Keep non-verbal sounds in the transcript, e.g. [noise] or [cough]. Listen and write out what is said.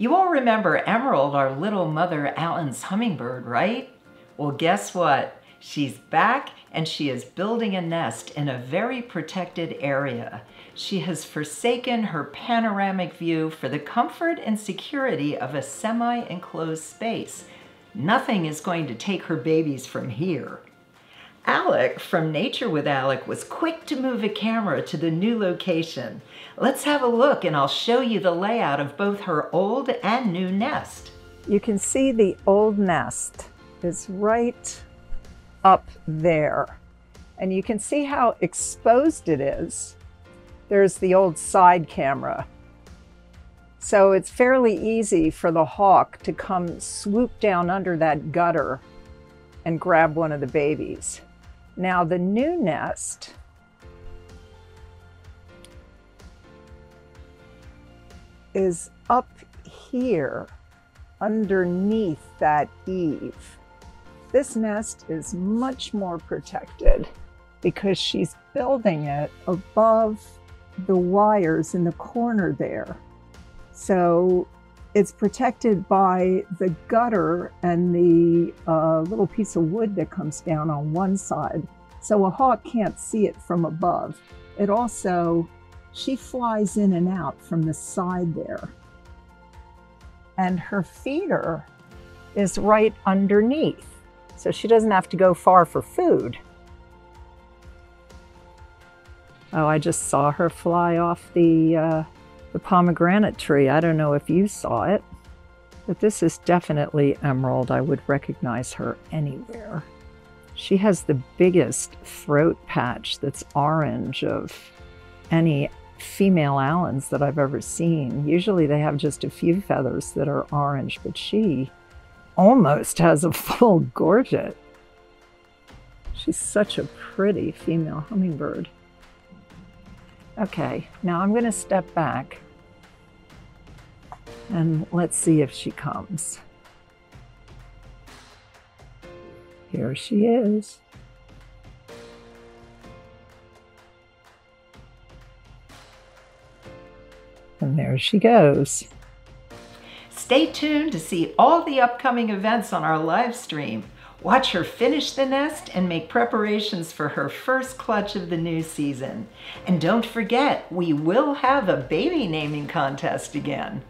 You all remember Emerald, our little mother Allen's hummingbird, right? Well, guess what? She's back and she is building a nest in a very protected area. She has forsaken her panoramic view for the comfort and security of a semi-enclosed space. Nothing is going to take her babies from here. Alec from Nature with Alec was quick to move a camera to the new location. Let's have a look and I'll show you the layout of both her old and new nest. You can see the old nest is right up there. And you can see how exposed it is. There's the old side camera. So it's fairly easy for the hawk to come swoop down under that gutter and grab one of the babies. Now the new nest is up here underneath that eave. This nest is much more protected because she's building it above the wires in the corner there. So it's protected by the gutter and the uh, little piece of wood that comes down on one side. So a hawk can't see it from above. It also, she flies in and out from the side there. And her feeder is right underneath. So she doesn't have to go far for food. Oh, I just saw her fly off the uh, the pomegranate tree. I don't know if you saw it, but this is definitely Emerald. I would recognize her anywhere. She has the biggest throat patch that's orange of any female Allens that I've ever seen. Usually they have just a few feathers that are orange, but she almost has a [laughs] full gorget. She's such a pretty female hummingbird. Okay, now I'm going to step back and let's see if she comes. Here she is. And there she goes. Stay tuned to see all the upcoming events on our live stream. Watch her finish the nest and make preparations for her first clutch of the new season. And don't forget, we will have a baby naming contest again.